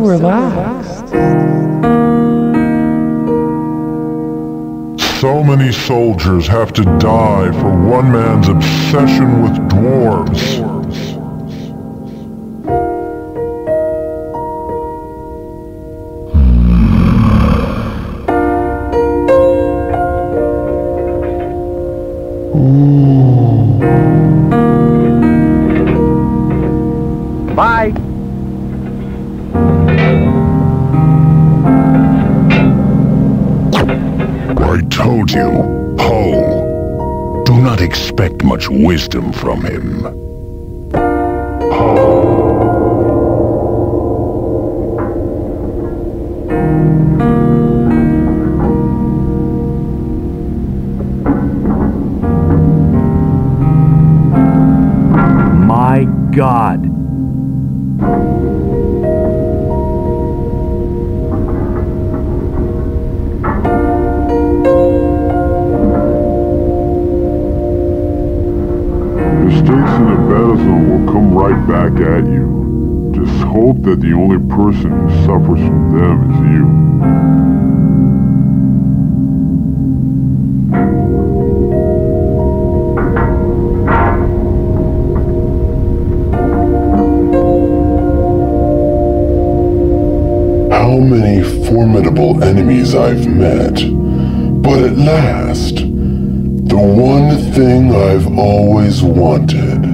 relaxed. So many soldiers have to die for one man's obsession with dwarves. Bye. Told you, Hull. Do not expect much wisdom from him. My God. Right back at you. Just hope that the only person who suffers from them is you. How many formidable enemies I've met. But at last, the one thing I've always wanted.